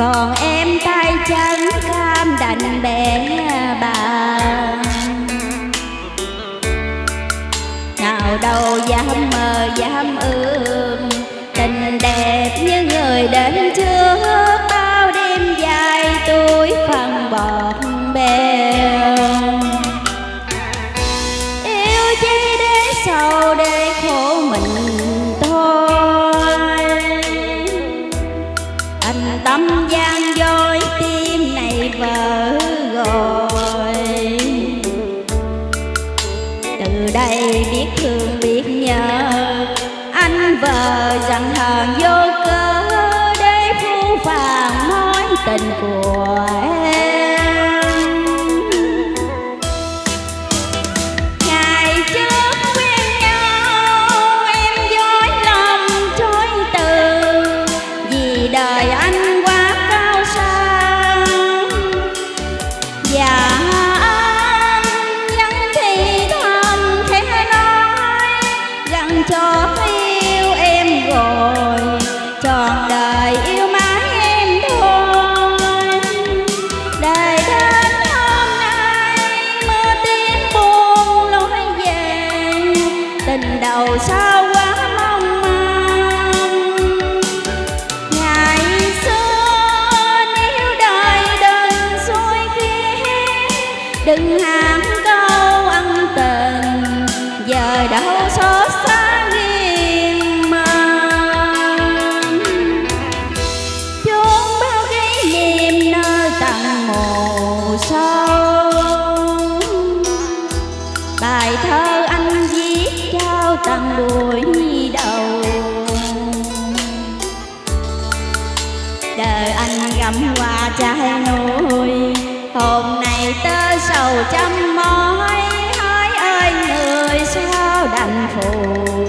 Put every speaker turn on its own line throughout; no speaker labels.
còn em tay chân cam đành bẻ bàng nào đâu dám mơ dám ước tâm gian dối, tim này vỡ rồi. Từ đây biết thương, biết nhớ, anh vợ giận hờn vô cớ để phu phàng mối tình của em. Đừng hàng câu ân tình, giờ đâu xót xa nghiêng mình chốn bao kỷ niệm nơi tận mồ sâu. Bài thơ anh viết trao tặng buổi đầu. Đời anh gặm qua trái nỗi hôm nay tơ sầu trăm mối hỡi ơi người sao đành phụ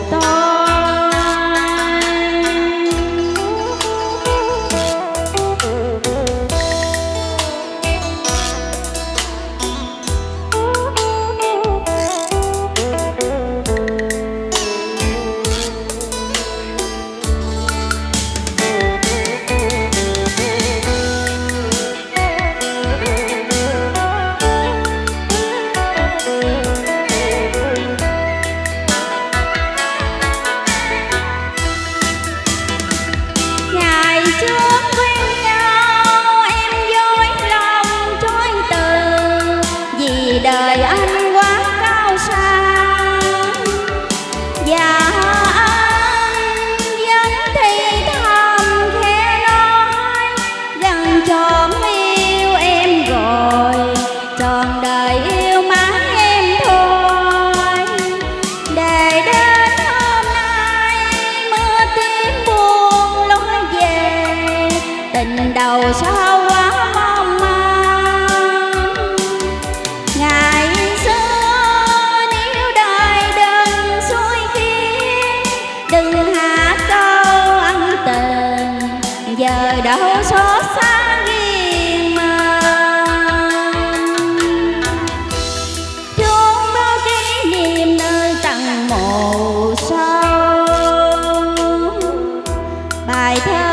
tình đầu sao quá mong manh. Ngày xưa nếu đời đừng xuôi khiến đừng hạ câu ân tình, giờ đâu xót xa riêng mình chốn bao kỷ niệm nơi tầng mộ sâu, bài thơ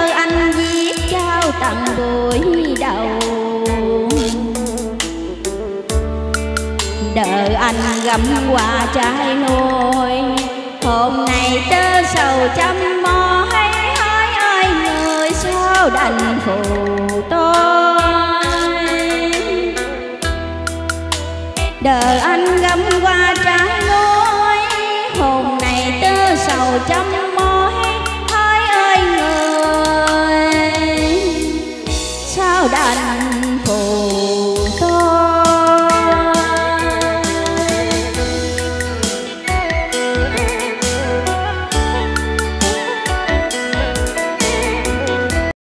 tặng buổi đầu đợi anh gắm quà trái nôi hôm nay tơ sầu chăm mò hay hỡi ơi, người sao đành phụ tôi.